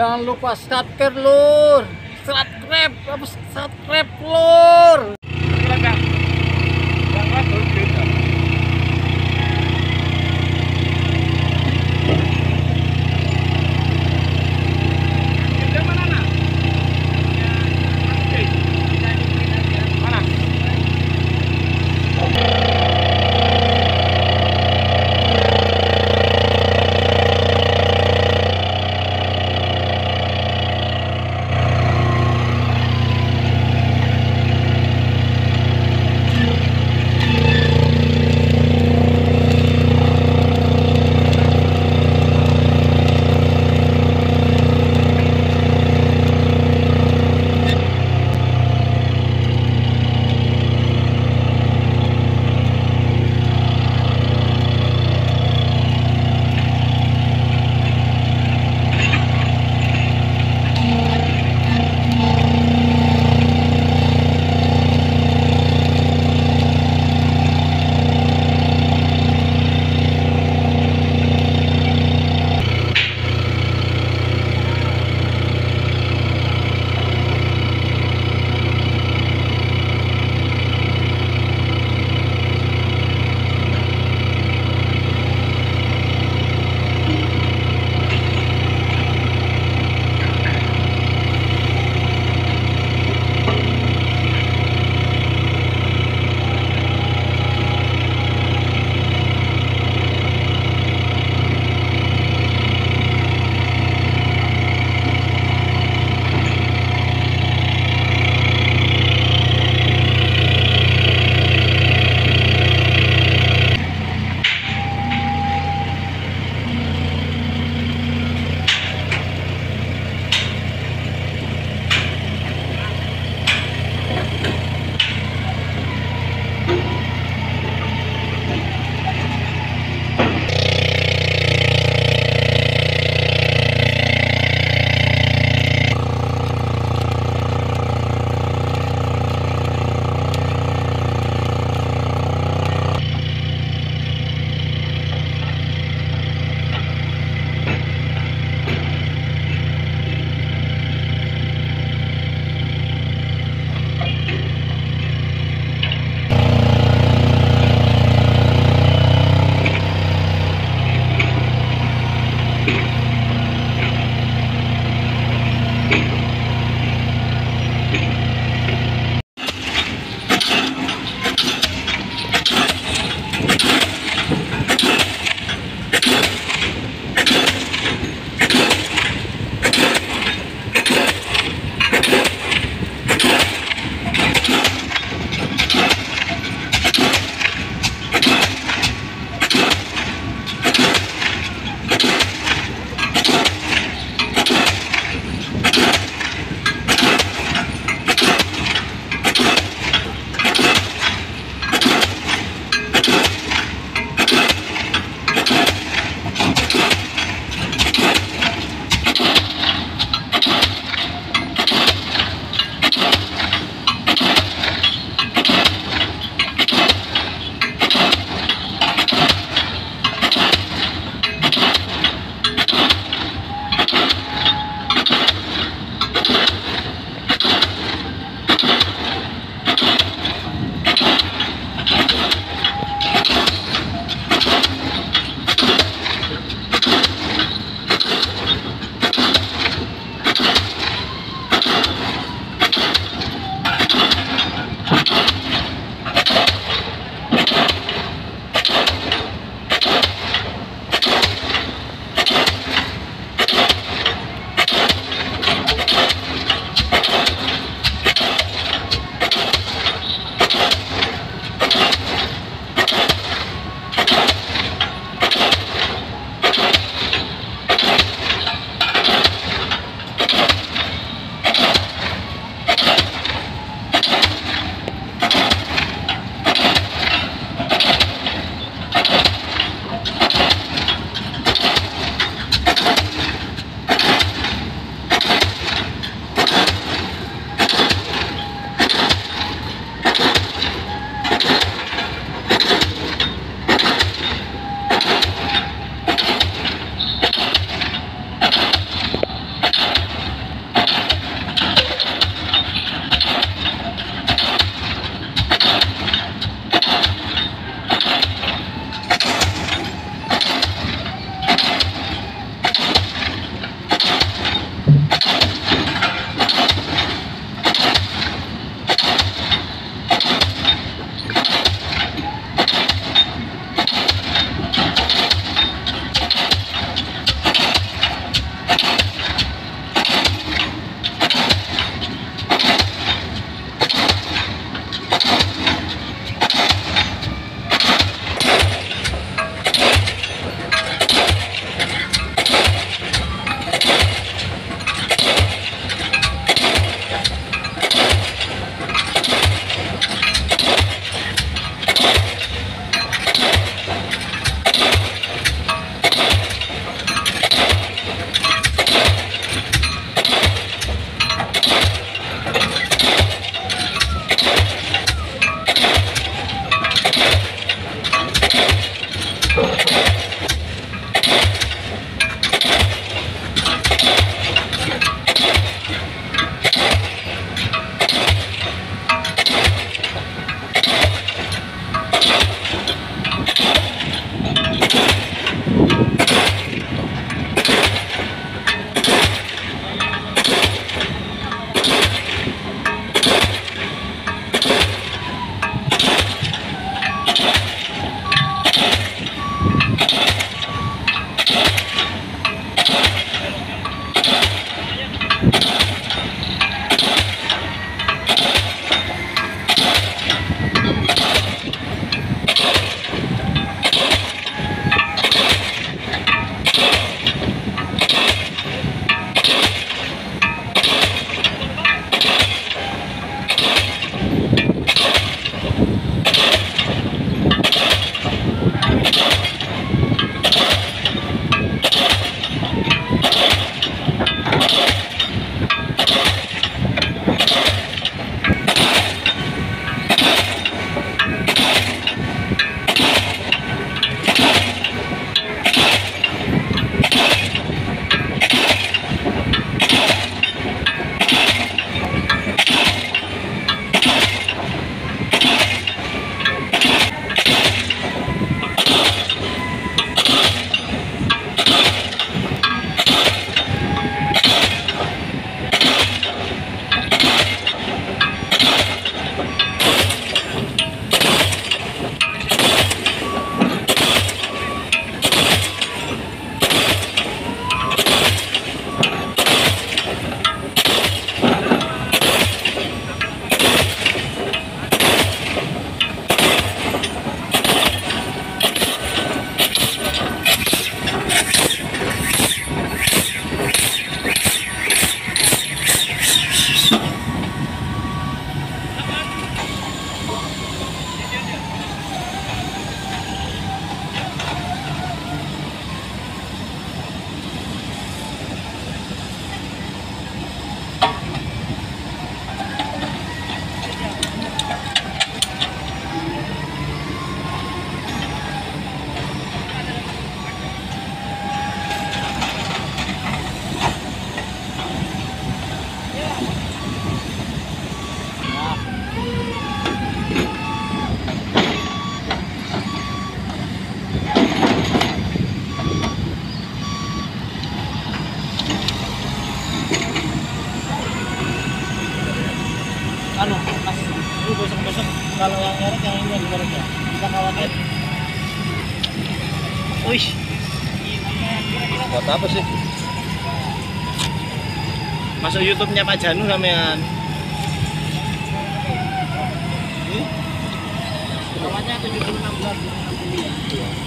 Jangan lupa subscribe lur. Subscribe, subscribe lur. Buat apa sih? Masuk YouTube-nya Pak Janu sampean. namanya 76 bulan